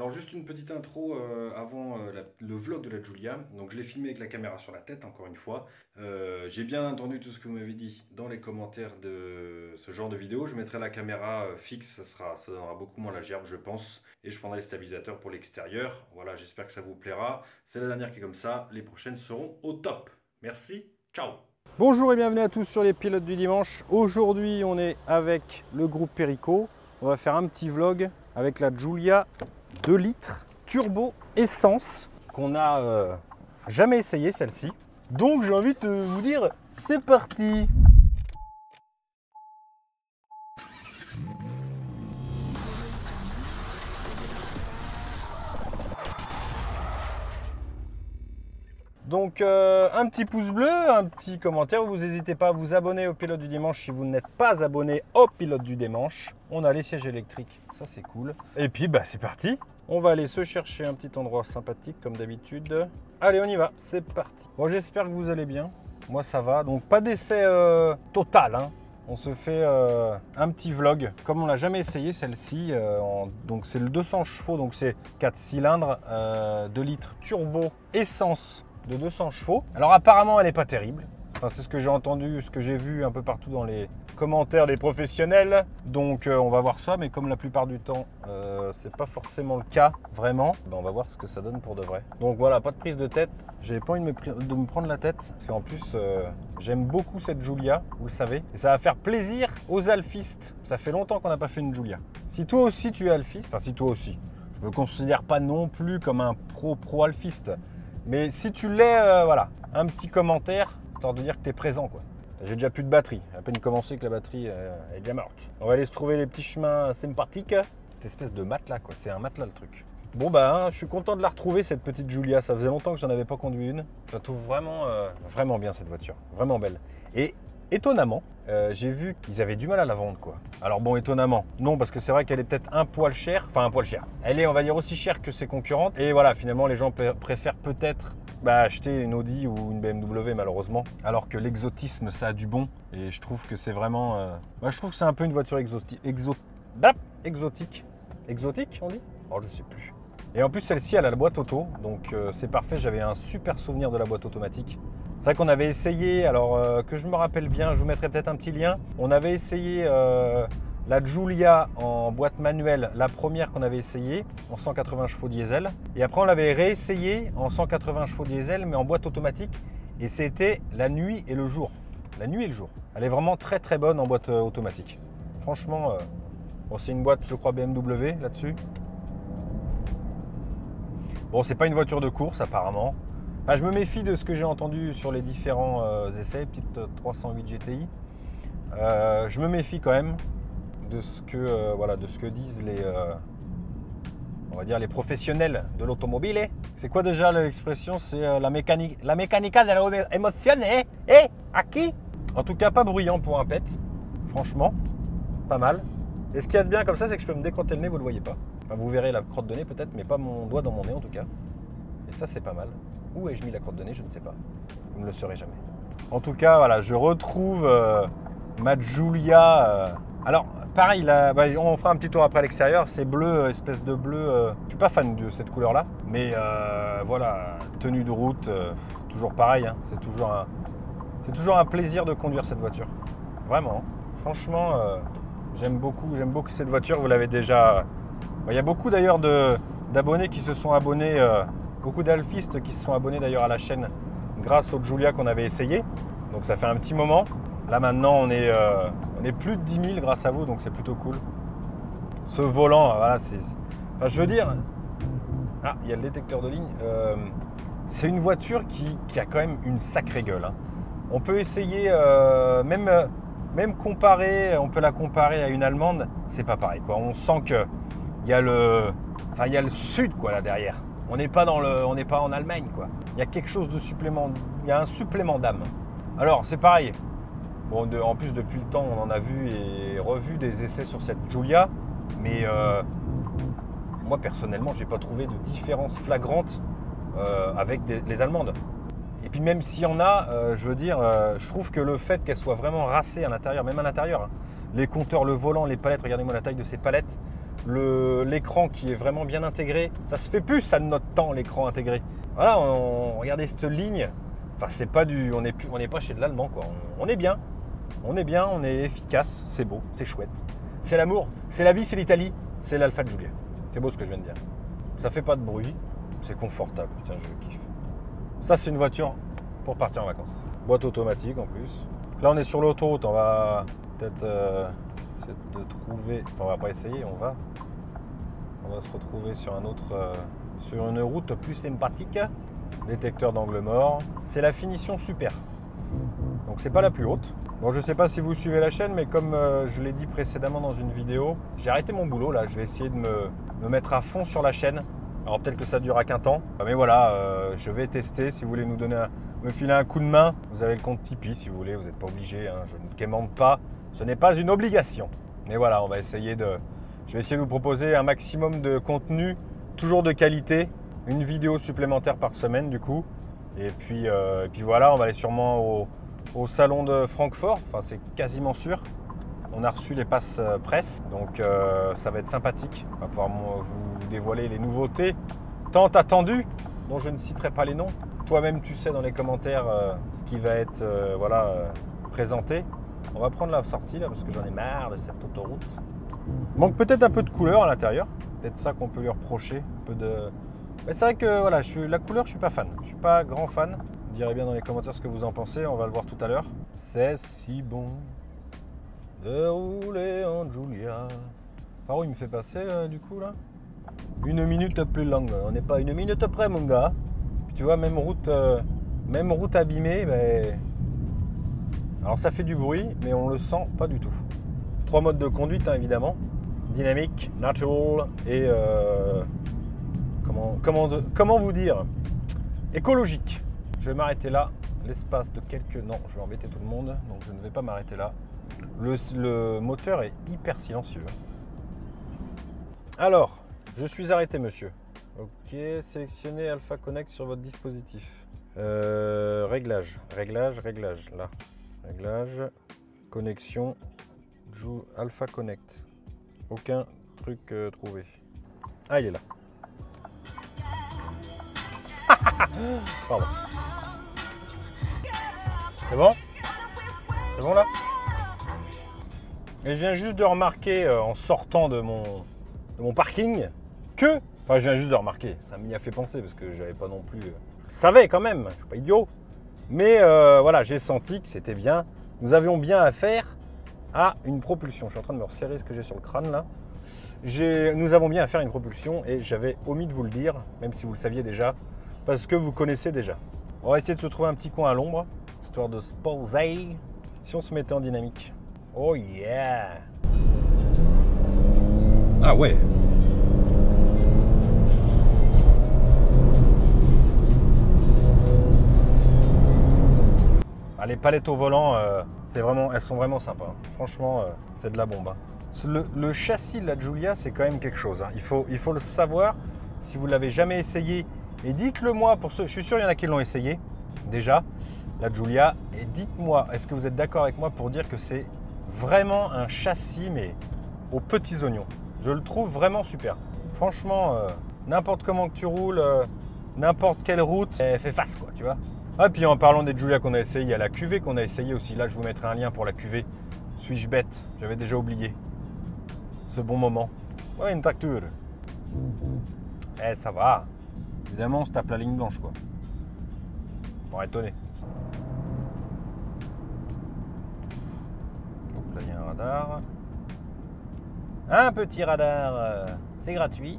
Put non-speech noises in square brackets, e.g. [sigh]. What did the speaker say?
Alors juste une petite intro euh, avant euh, le vlog de la Giulia. Donc je l'ai filmé avec la caméra sur la tête encore une fois. Euh, J'ai bien entendu tout ce que vous m'avez dit dans les commentaires de ce genre de vidéo. Je mettrai la caméra fixe, ça, sera, ça donnera beaucoup moins la gerbe je pense. Et je prendrai les stabilisateurs pour l'extérieur. Voilà, j'espère que ça vous plaira. C'est la dernière qui est comme ça. Les prochaines seront au top. Merci, ciao Bonjour et bienvenue à tous sur les pilotes du dimanche. Aujourd'hui, on est avec le groupe Perico. On va faire un petit vlog avec la Giulia 2 litres turbo essence qu'on a euh, jamais essayé celle-ci. Donc j'ai envie de vous dire, c'est parti Donc euh, un petit pouce bleu, un petit commentaire, vous n'hésitez pas à vous abonner au pilote du dimanche si vous n'êtes pas abonné au pilote du dimanche. On a les sièges électriques, ça c'est cool. Et puis bah c'est parti, on va aller se chercher un petit endroit sympathique comme d'habitude. Allez on y va, c'est parti. Bon j'espère que vous allez bien, moi ça va, donc pas d'essai euh, total. hein. On se fait euh, un petit vlog, comme on l'a jamais essayé celle-ci. donc c'est le 200 chevaux, donc c'est 4 cylindres, euh, 2 litres turbo essence de 200 chevaux. Alors apparemment elle n'est pas terrible. Enfin c'est ce que j'ai entendu, ce que j'ai vu un peu partout dans les commentaires des professionnels. Donc euh, on va voir ça, mais comme la plupart du temps euh, c'est pas forcément le cas vraiment, ben, on va voir ce que ça donne pour de vrai. Donc voilà, pas de prise de tête. J'avais pas envie de me, prendre la tête, parce qu'en plus euh, j'aime beaucoup cette Giulia, vous le savez, et ça va faire plaisir aux alphistes. Ça fait longtemps qu'on n'a pas fait une Giulia. Si toi aussi tu es alphiste, enfin si toi aussi, je me considère pas non plus comme un pro pro alphiste. Mais si tu l'es, euh, voilà, un petit commentaire, histoire de dire que tu es présent. quoi. J'ai déjà plus de batterie. À peine commencé que la batterie euh, est déjà morte. On va aller se trouver les petits chemins sympathiques. Cette espèce de matelas, quoi. C'est un matelas le truc. Bon bah, hein, je suis content de la retrouver cette petite Giulia. Ça faisait longtemps que j'en avais pas conduit une. Je la trouve vraiment, euh, vraiment bien cette voiture. Vraiment belle. Et étonnamment, euh, j'ai vu qu'ils avaient du mal à la vendre quoi. Alors bon, étonnamment, non parce que c'est vrai qu'elle est peut-être un poil chère, enfin un poil cher. Elle est, on va dire, aussi chère que ses concurrentes. Et voilà, finalement, les gens pr- préfèrent peut-être bah, acheter une Audi ou une BMW malheureusement. Alors que l'exotisme, ça a du bon. Et je trouve que c'est vraiment, euh, bah, je trouve que c'est un peu une voiture exoti- exo- Bap exotique. Exotique, on dit? Oh, je sais plus. Et en plus, celle-ci, elle a la boîte auto, donc euh, c'est parfait. J'avais un super souvenir de la boîte automatique. C'est vrai qu'on avait essayé, alors euh, que je me rappelle bien, je vous mettrai peut-être un petit lien. On avait essayé euh, la Giulia en boîte manuelle, la première qu'on avait essayée en 180 chevaux diesel. Et après, on l'avait réessayé en 180 chevaux diesel, mais en boîte automatique. Et c'était la nuit et le jour. La nuit et le jour. Elle est vraiment très très bonne en boîte euh, automatique. Franchement, bon, c'est une boîte, je crois, BMW là-dessus. Bon, c'est pas une voiture de course apparemment. Enfin, je me méfie de ce que j'ai entendu sur les différents euh, essais, petite euh, 308 GTI. Je me méfie quand même de ce que, euh, voilà, de ce que disent les, euh, on va dire les professionnels de l'automobile. C'est quoi déjà l'expression? C'est la mécanique, la mécanica de l'émotion, eh Eh À qui? En tout cas, pas bruyant pour un pet. Franchement, pas mal. Et ce qu'il y a de bien comme ça, c'est que je peux me décrotter le nez, vous le voyez pas. Enfin, vous verrez la crotte de nez peut-être, mais pas mon doigt dans mon nez en tout cas. Et ça, c'est pas mal. Où ai-je mis la crotte de nez Je ne sais pas. Vous ne le saurez jamais. En tout cas, voilà, je retrouve euh, ma Giulia. euh. Alors, pareil, là, bah, on fera un petit tour après à l'extérieur. C'est bleu, euh, espèce de bleu. euh, Je suis pas fan de cette couleur-là. Mais voilà, tenue de route, toujours pareil. hein. C'est toujours, un... toujours un plaisir de conduire cette voiture. Vraiment. hein. Franchement, j'aime beaucoup, j'aime beaucoup cette voiture. Vous l'avez déjà. Il y a beaucoup d'ailleurs d'abonnés qui se sont abonnés, beaucoup d'alphistes qui se sont abonnés d'ailleurs à la chaîne grâce au Giulia qu'on avait essayé. Donc ça fait un petit moment. Là maintenant on est, euh, plus de 10 000 grâce à vous, donc c'est plutôt cool. Ce volant, euh, voilà, c'est. Enfin, je veux dire. Ah, il y a le détecteur de ligne. Euh, c'est une voiture qui, a quand même une sacrée gueule. hein. On peut essayer, même, même comparer, on peut la comparer à une allemande, c'est pas pareil. On sent que il y a le, enfin il y a le sud quoi là derrière. On n'est pas en Allemagne quoi. Il y a quelque chose de supplément, il y a un supplément d'âme. Alors c'est pareil. Bon, en plus depuis le temps, on en a vu et revu des essais sur cette Giulia, mais euh, moi personnellement, j'ai pas trouvé de différence flagrante euh, avec les Allemandes. Et puis même s'il y en a, euh, je veux dire, je trouve que le fait qu'elle soit vraiment racée à l'intérieur, même à l'intérieur, hein, les compteurs, le volant, les palettes, regardez-moi la taille de ces palettes, le- l'écran qui est vraiment bien intégré. Ça se fait plus, ça de notre temps, l'écran intégré. Voilà, regardez cette ligne. Enfin, c'est pas du, on n'est pas chez de l'allemand quoi. On, est bien, on est bien, on est efficace, c'est beau, c'est chouette. C'est l'amour, c'est la vie, c'est l'Italie, c'est l'Alpha de Giulia. C'est beau ce que je viens de dire. Ça fait pas de bruit, c'est confortable, putain, je kiffe. Ça, c'est une voiture pour partir en vacances. Boîte automatique en plus. Là, on est sur l'autoroute, on va peut-être euh, de trouver. Enfin, on va pas essayer, on va. On va se retrouver sur un autre, euh, une route plus sympathique. Détecteur d'angle mort. C'est la finition super. Donc c'est pas la plus haute. Bon, je sais pas si vous suivez la chaîne, mais comme euh, je l'ai dit précédemment dans une vidéo, j'ai arrêté mon boulot là. Je vais essayer de me, me mettre à fond sur la chaîne. Alors peut-être que ça durera qu'un temps, mais voilà, euh, je vais tester. Si vous voulez nous donner, un- me filer un coup de main, vous avez le compte Tipeee si vous voulez. Vous n'êtes pas obligé. hein, je ne quémande pas. Ce n'est pas une obligation. Mais voilà, on va essayer de. Je vais essayer de vous proposer un maximum de contenu, toujours de qualité, une vidéo supplémentaire par semaine du coup. Et puis, euh, puis voilà, on va aller sûrement au, salon de Francfort. Enfin, c'est quasiment sûr. On a reçu les passes euh, presse, donc euh, ça va être sympathique. On va pouvoir vous dévoiler les nouveautés tant attendues, dont je ne citerai pas les noms. Toi-même, tu sais dans les commentaires ce qui va être voilà, présenté. On va prendre la sortie là parce que j'en ai marre de cette autoroute. Manque peut-être un peu de couleur à l'intérieur. Peut-être ça qu'on peut lui reprocher. Un peu de. Mais c'est vrai que voilà, la couleur, je suis pas fan. Je suis pas grand fan. Vous direz bien dans les commentaires ce que vous en pensez. On va le voir tout à l'heure. C'est si bon de rouler en Julia. Par où il me fait passer du coup là? Une minute plus longue. On n'est pas une minute près, mon gars. Puis tu vois, même route, euh, même route abîmée, ben, alors ça fait du bruit, mais on le sent pas du tout. Trois modes de conduite, hein, évidemment. Dynamique, natural et euh, comment, comment, comment vous dire Écologique. Je vais m'arrêter là. L'espace de quelques... Non, je vais embêter tout le monde, donc je ne vais pas m'arrêter là. Le, moteur est hyper silencieux. Alors, je suis arrêté, monsieur. Ok, sélectionnez Alpha Connect sur votre dispositif. Euh, réglage, réglage, réglage, là. Réglage, connexion, Alpha Connect. Aucun truc euh, trouvé. Ah, il est là. [laughs] C'est bon? C'est bon là? Et je viens juste de remarquer euh, en sortant de mon, de mon parking que. Enfin, je viens juste de remarquer, ça m'y a fait penser parce que j'avais pas non plus. euh, Je savais quand même, je suis pas idiot. Mais voilà, j'ai senti que c'était bien. Nous avions bien affaire à une propulsion. Je suis en train de me resserrer ce que j'ai sur le crâne là. Nous avons bien à une propulsion et j'avais omis de vous le dire, même si vous le saviez déjà, parce que vous connaissez déjà. On va essayer de se trouver un petit coin à l'ombre, histoire de se poser. Si on se mettait en dynamique. Oh yeah Ah ouais palettes au volant, euh, vraiment, elles sont vraiment sympas. hein. Franchement, euh, c'est de la bombe. hein. Le, châssis de la Giulia, c'est quand même quelque chose. hein. Il, faut, il faut le savoir si vous l'avez jamais essayé. Et dites-le moi pour je suis sûr il y en a qui l'ont essayé déjà, la Giulia. Et dites-moi, est-ce que vous êtes d'accord avec moi pour dire que c'est vraiment un châssis, mais aux petits oignons? Je le trouve vraiment super. Franchement, euh, n'importe comment que tu roules, n'importe quelle route, elle fait face, quoi, tu vois. Ah, puis en parlant des Giulia qu'on a essayé, il y a la cuvée qu'on a essayé aussi. Là, je vous mettrai un lien pour la cuvée. Suis-je bête? J'avais déjà oublié ce bon moment. Ouais, une tracture. Eh, ça va. Évidemment, on se tape la ligne blanche, quoi. Bon, étonné. Donc là, il y a un radar. Un petit radar, euh, c'est gratuit.